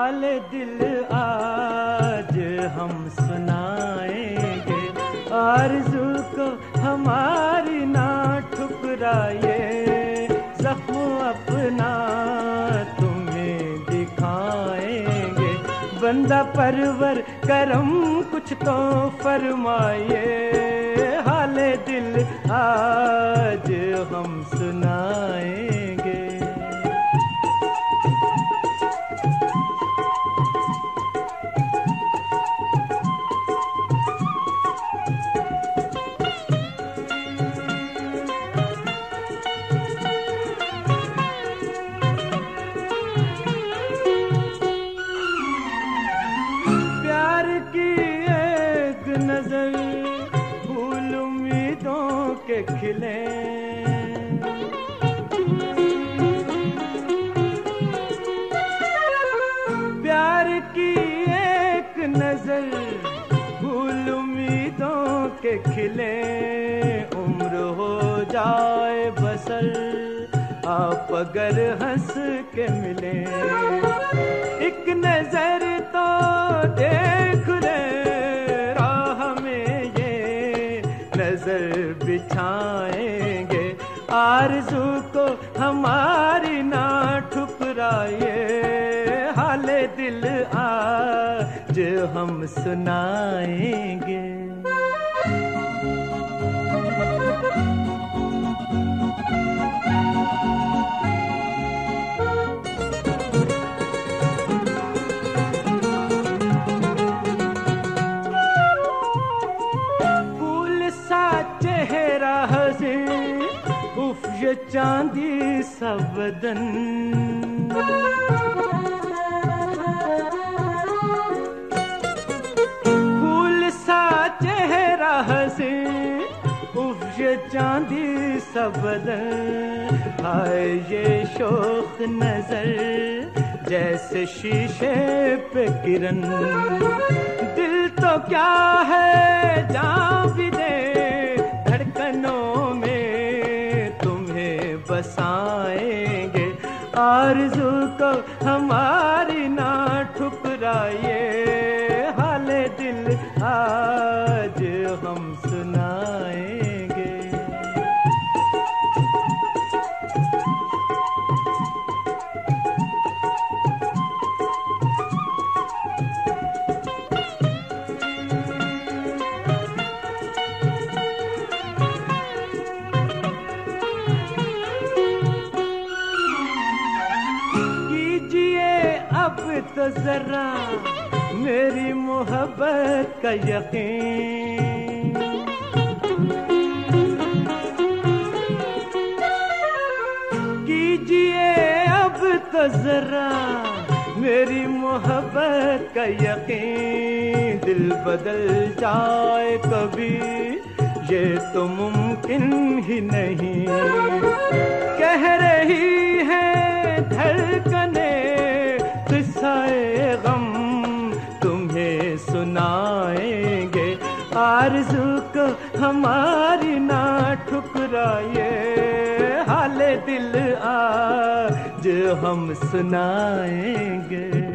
हाल दिल आज हम सुनाएँगे। आरज़ू को हमारी ना ठुकराए जख्म अपना तुम्हें दिखाएँगे। बंदा परवर करम कुछ तो फरमाए हाल दिल आज हम के खिले। प्यार की एक नज़र फूल उम्मीदों के खिले। उम्र हो जाए बसर आप अगर हंस के मिले। एक नज़र तो देख नज़र बिछाएँगे। आरज़ू को हमारी ना ठुकराए हाले दिल आज हम सुनाएँगे। हसे उफ, ये चांदी सा बदन फूल सा चेहरा हसे उफ, ये चांदी सा बदन हाय, ये शोक नज़र जैसे शीशे पे किरण। दिल तो क्या है जान भी धड़कनों में तुम्हें बसाएँगे। आरज़ू को हमारी तो जरा मेरी मोहब्बत का यकीन। कीजिए अब तो जरा मेरी मोहब्बत का यकीन। दिल बदल जाए कभी, ये तो मुमकिन ही नहीं। कह रही है धड़कने हमारी ना ठुकराए हाले दिल आज हम सुनाएँगे।